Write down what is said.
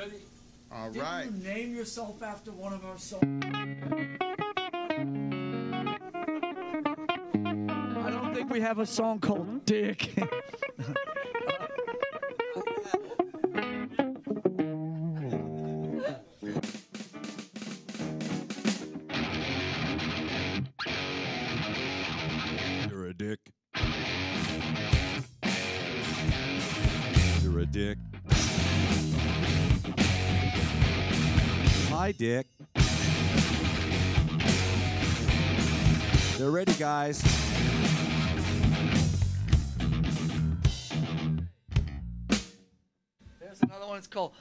Ready? All Didn't right. you name yourself after one of our songs? I don't think we have a song called Dick. You're a dick. You're a dick. Hi, Dick. They're ready, guys. There's another one. It's called